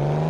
you